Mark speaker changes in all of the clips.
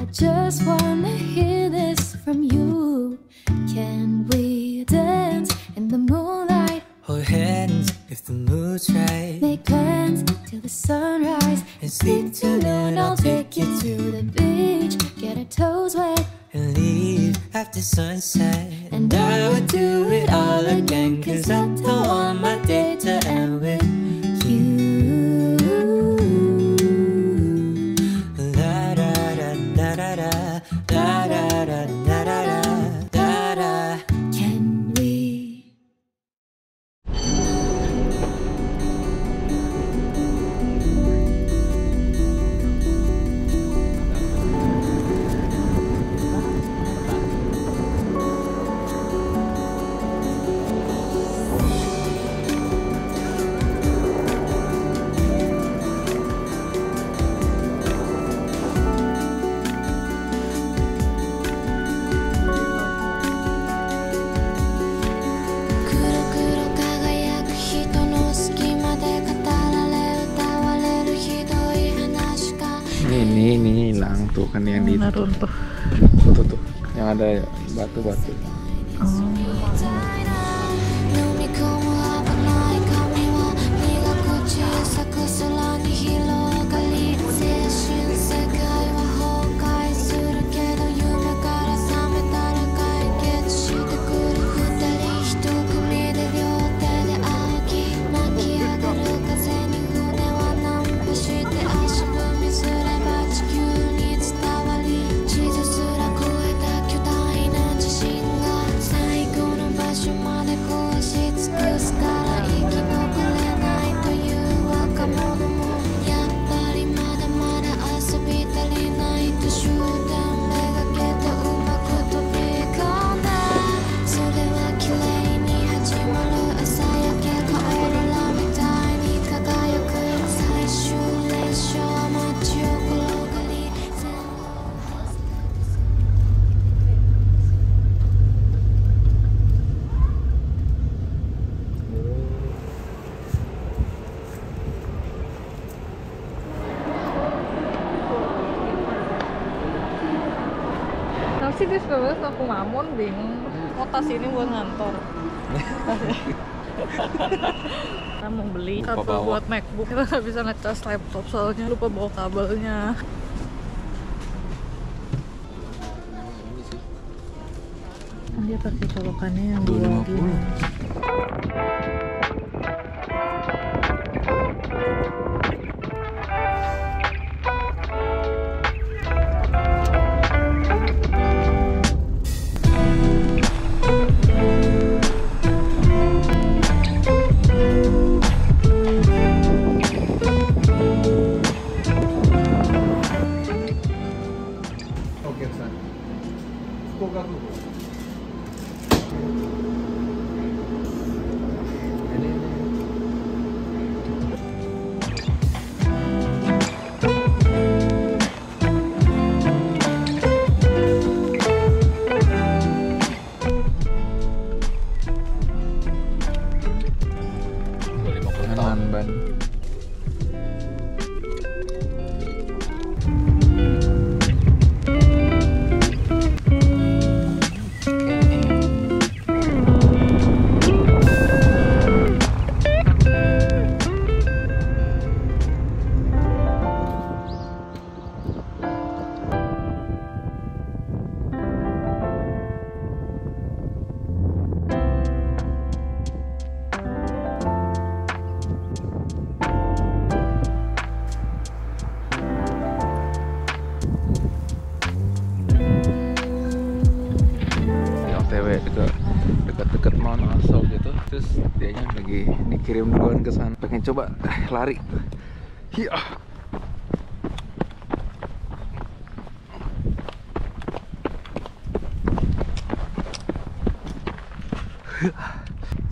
Speaker 1: I just wanna hear this from you. Can we dance in the moonlight?
Speaker 2: Hold hands if the mood's right.
Speaker 1: Make plans till the sunrise.
Speaker 2: And sleep till noon.
Speaker 1: I'll take you to the beach. Get our toes wet.
Speaker 2: And leave after sunset.
Speaker 1: And I would do it all again. Cause I don't want my day to end with.
Speaker 3: tas ini buat ngantor. Kita mau beli kabel buat MacBook. Kita nggak bisa ngecas laptop soalnya lupa bawa kabelnya. Dia pakai colokannya yang dua gini
Speaker 4: kirim duluan ke sana. Pengen coba eh, lari. Iya.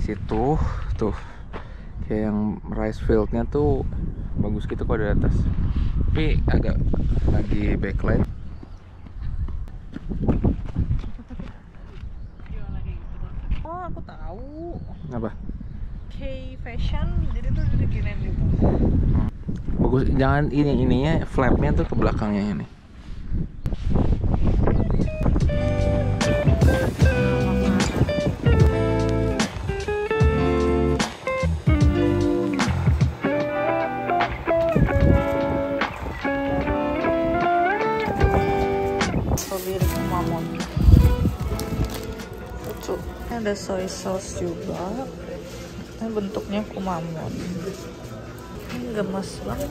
Speaker 4: Situ tuh. Kayak yang rice fieldnya tuh bagus gitu kok di atas. Tapi agak lagi backlight iya, gitu.
Speaker 3: oh aku tahu.
Speaker 4: Apa?
Speaker 3: UK fashion jadi tuh diginiin gitu
Speaker 4: bagus jangan ini ininya flapnya tuh ke belakangnya ini
Speaker 3: ada soy sauce juga bentuknya kumamon gemes banget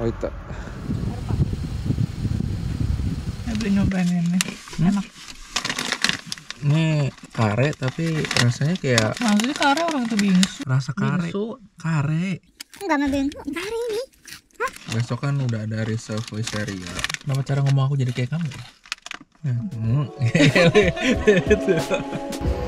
Speaker 4: Oh itu.
Speaker 3: ya beli nyobain ini enak
Speaker 4: Ini kare tapi rasanya kayak
Speaker 3: maksudnya kare orang itu bingsu
Speaker 4: rasa kare.
Speaker 3: bingsu
Speaker 4: Kare.
Speaker 5: Enggak mah Ben. Hari ini.
Speaker 4: Besok kan udah ada reserve wisteria. Kenapa cara ngomong aku jadi kayak kamu? Hmm.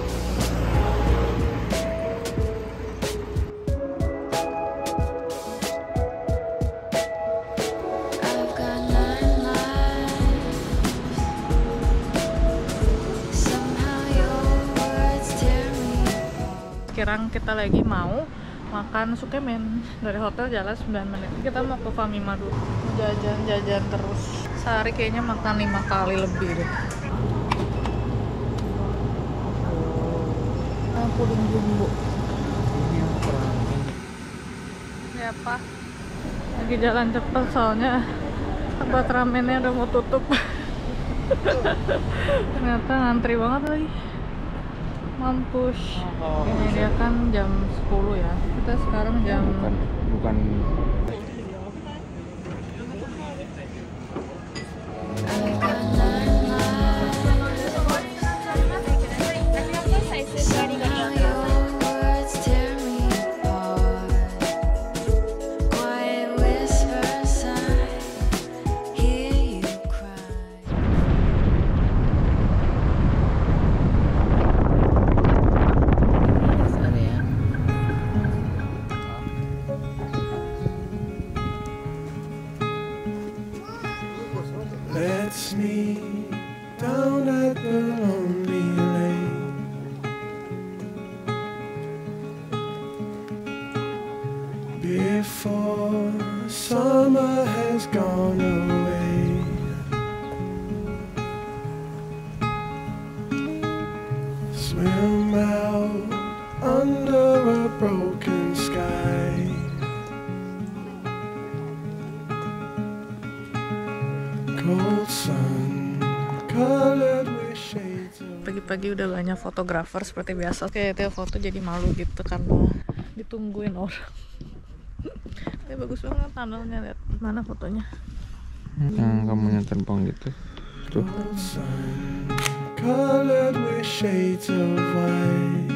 Speaker 3: sekarang kita lagi mau makan sukemen. Dari hotel jalan 9 menit. Kita mau ke Famima dulu. Jajan-jajan terus. Sehari kayaknya makan lima kali lebih deh. Puding jumbo ini apa lagi jalan cepet soalnya. Tempat ramennya udah mau tutup. Ternyata ngantri banget lagi mampus. Ini dia kan jam 10 ya. Kita sekarang jam
Speaker 4: bukan bukan
Speaker 3: pagi-pagi udah banyak fotografer seperti biasa. Kayak dia foto jadi malu gitu karena ditungguin orang. Tapi bagus banget tunnelnya lihat mana fotonya
Speaker 4: yang kamu terbang gitu. Tuh.
Speaker 6: colored with shades of white.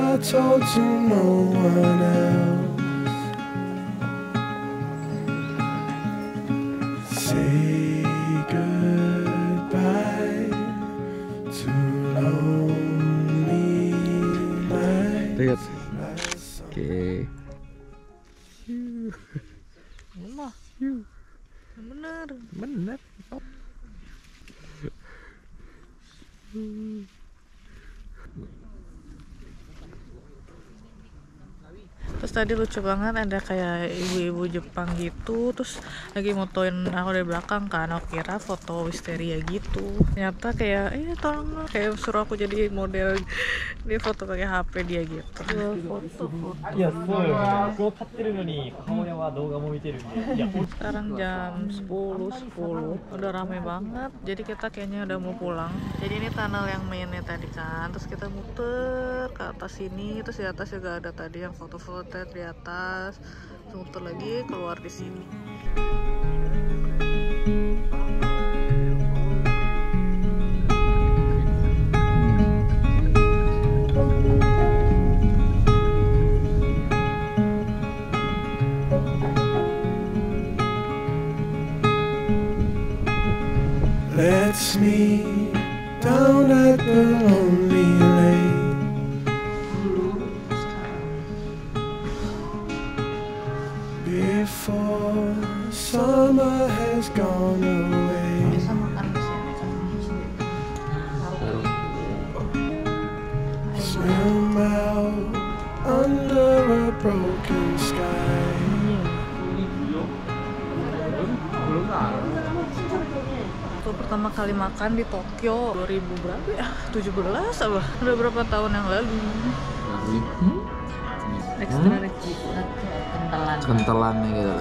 Speaker 6: You never told to no one else. Say goodbye to lonely nights.
Speaker 4: Lihat.
Speaker 6: Last summer.
Speaker 4: Oke.
Speaker 3: Mah. Bener.
Speaker 4: Bener.
Speaker 3: terus tadi lucu banget ada kayak ibu-ibu Jepang gitu terus lagi motoin aku dari belakang kan aku kira foto wisteria gitu. Ternyata kayak eh tolong kayak suruh aku jadi model di foto pakai HP dia gitu. Iya, foto foto. Sekarang jam 10 10 udah rame banget. Jadi kita kayaknya udah mau pulang. Jadi ini tunnel yang mainnya tadi kan. Terus kita muter ke atas sini terus di atas juga ada tadi yang foto-foto di atas muter lagi keluar di sini.
Speaker 6: Let's meet down at the lonely summer has gone away. Swim out under a broken sky.
Speaker 3: Waktu pertama kali makan di Tokyo 2000 berapa ya? 17 apa? Udah berapa tahun yang lalu Extra rich Kentalan
Speaker 4: Kentelannya gitu.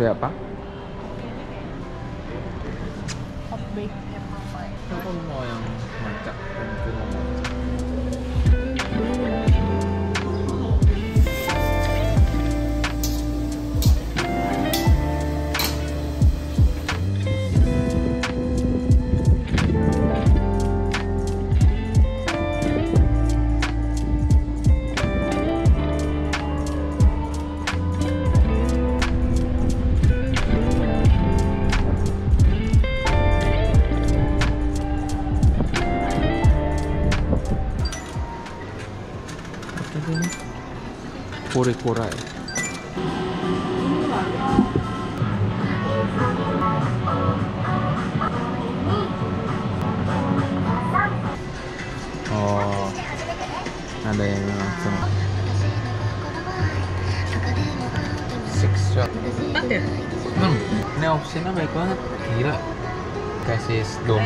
Speaker 4: Beli apa?
Speaker 3: Hot bake
Speaker 4: Kura-kura ya? Oh, ada yang langsung six shot. Hmm, ini opsinya baik banget. Gila. Kasih 2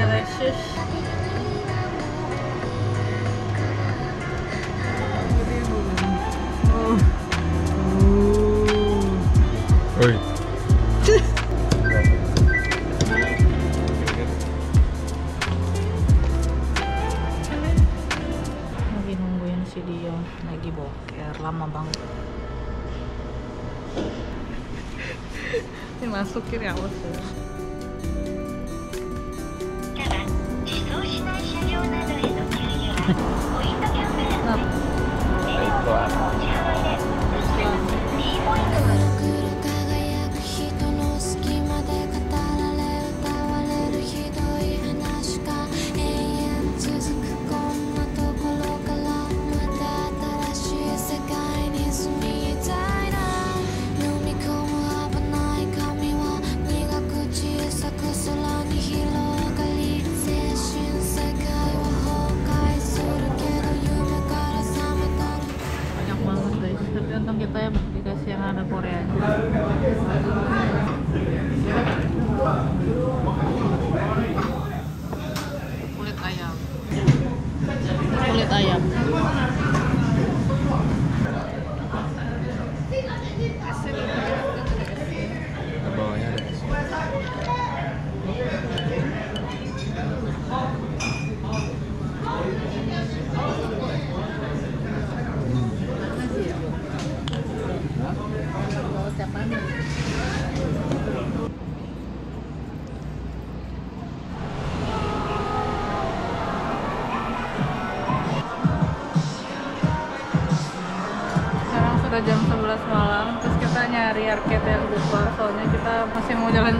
Speaker 3: Jalan.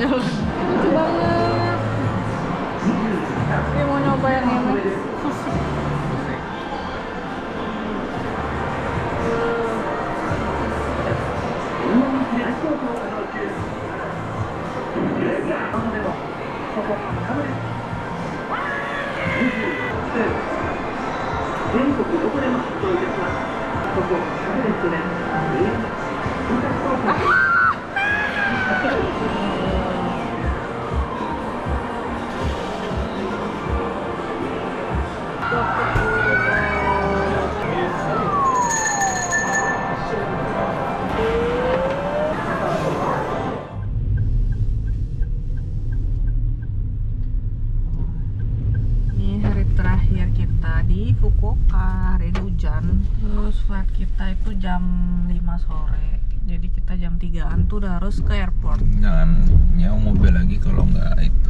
Speaker 3: Fukuoka. Hari ini hujan. Terus flight kita itu jam 5 sore. Jadi kita jam 3an tuh udah harus ke airport.
Speaker 4: Jangan nyewa mobil lagi kalau nggak itu.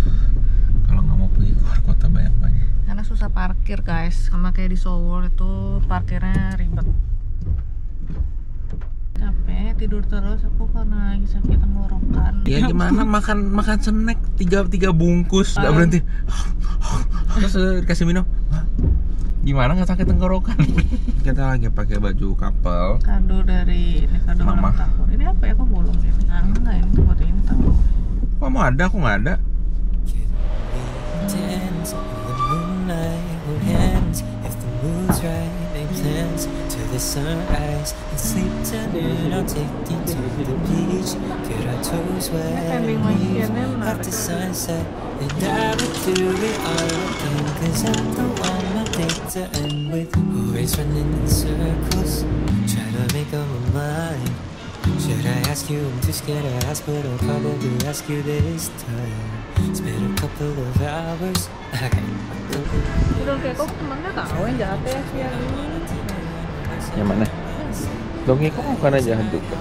Speaker 4: Kalau nggak mau pergi keluar kota banyak-banyak.
Speaker 3: Karena susah parkir guys. Sama kayak di Seoul itu parkirnya ribet. Capek tidur terus aku karena lagi sakit tenggorokan.
Speaker 4: Ya gimana makan makan snack tiga tiga bungkus nggak berhenti. Terus dikasih minum. Gimana nggak sakit tenggorokan? Kita lagi pakai baju kapal.
Speaker 3: Kado dari ini kado
Speaker 4: Mama.
Speaker 3: ulang tahun. Ini apa ya? Kok bolong ini? Nah, enggak ini buat ini tahu.
Speaker 4: Kamu ada, aku nggak ada.
Speaker 3: Ending
Speaker 2: data and with always running in circles. Try to make up my mind. Should I ask you? I'm too scared to ask But I'll probably ask you this time. It's been a couple of hours.
Speaker 3: 이렇게 꺾으면 하나도 안 보인다 빼야
Speaker 4: Yang mana? Dongeng kau bukan aja hantu
Speaker 2: ke?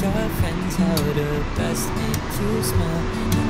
Speaker 2: Your friends how to best make you smile.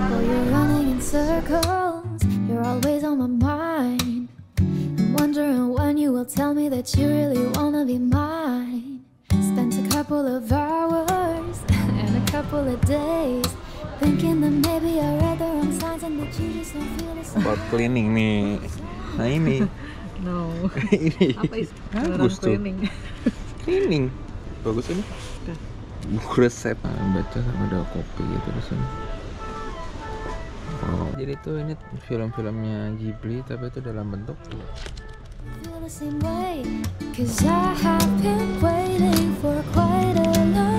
Speaker 2: with
Speaker 7: Though you're running in circles, you're always on my mind. I'm wondering when you will tell me that you really wanna be mine. Spent a couple of hours and a couple of days thinking that maybe I read the wrong signs and that you just don't feel the same.
Speaker 4: About cleaning nih. Nah ini,
Speaker 3: No.
Speaker 4: ini.
Speaker 3: Apa is?
Speaker 4: Bagus tuh.
Speaker 3: cleaning.
Speaker 4: Cleaning. Bagus ini. Buku resep. Nah, baca sama ada kopi gitu di sini. Oh, jadi tuh ini film-filmnya Ghibli tapi itu dalam bentuk
Speaker 7: feel the same way Cause I have been waiting for quite a long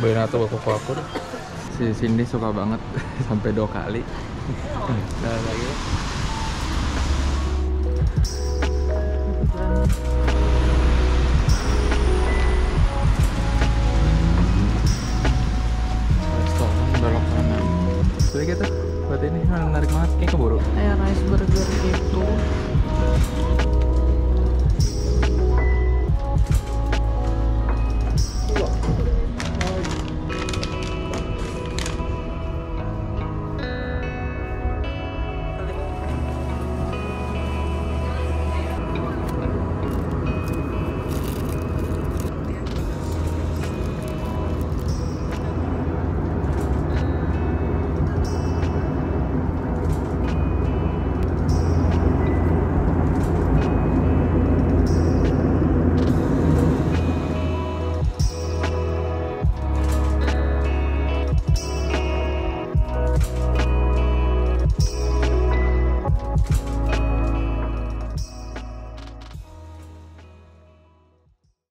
Speaker 4: Beli nato buat koko aku. Si Cindy suka banget sampai dua kali. Nah, lagi.